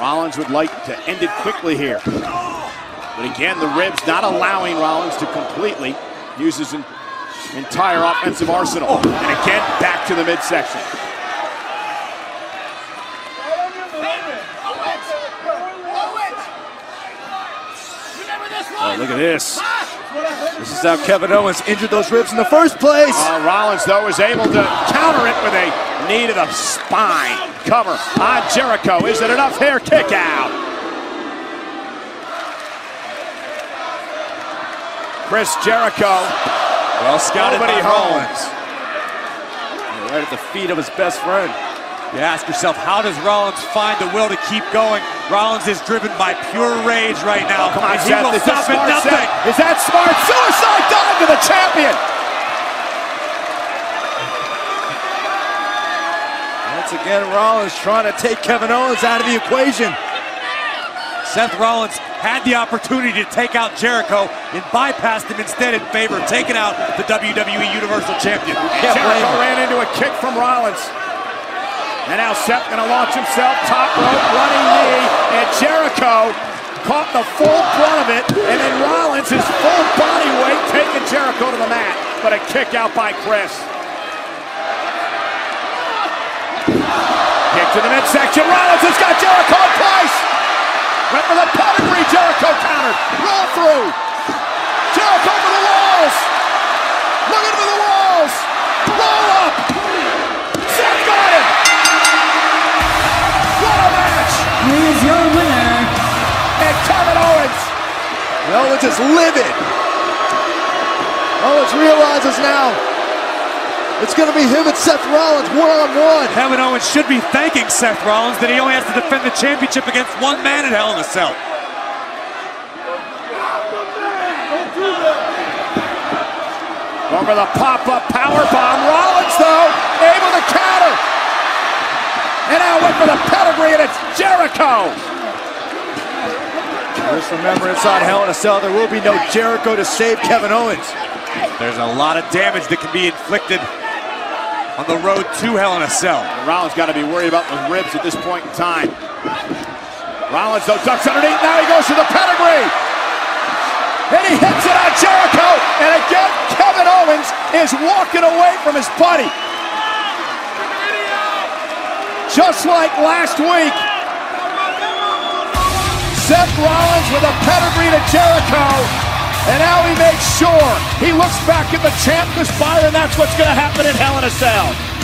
Rollins would like to end it quickly here. But again, the ribs not allowing Rollins to completely use his entire offensive arsenal. And again, back to the midsection. Oh, look at this. This is how Kevin Owens injured those ribs in the first place. Uh, Rollins, though, was able to counter it with a knee to the spine. Cover on Jericho. Is it enough hair kick out? Chris Jericho. Well scouted Nobody by. Rollins. Right at the feet of his best friend. You ask yourself, how does Rollins find the will to keep going? Rollins is driven by pure rage right now. Come on, he Seth. will Is that stop at nothing. Is that smart? Suicide dive to the champion. Once again, Rollins trying to take Kevin Owens out of the equation. Seth Rollins had the opportunity to take out Jericho and bypassed him instead in favor of taking out the WWE Universal Champion. Jericho ran into a kick from Rollins. And now Seth gonna launch himself, top rope, running knee, and Jericho caught the full brunt of it, and then Rollins, his full body weight, taking Jericho to the mat. But a kick out by Chris. Kick to the midsection, Rollins has got Jericho in place! Went for the pedigree, Jericho countered, roll through! Owens is livid. Owens realizes now it's going to be him and Seth Rollins one-on-one. Kevin Owens should be thanking Seth Rollins that he only has to defend the championship against one man at Hell in a Cell. For the pop-up power bomb. Rollins, though, able to counter. And now went for the pedigree, and it's Jericho. Just remember, inside Hell in a Cell, there will be no Jericho to save Kevin Owens. There's a lot of damage that can be inflicted on the road to Hell in a Cell. And Rollins got to be worried about the ribs at this point in time. Rollins, though, ducks underneath. Now he goes for the pedigree. And he hits it on Jericho. And again, Kevin Owens is walking away from his buddy. Just like last week. Seth Rollins with a pedigree to Jericho. And now he makes sure he looks back at the champ, and That's what's going to happen in Hell in a Cell.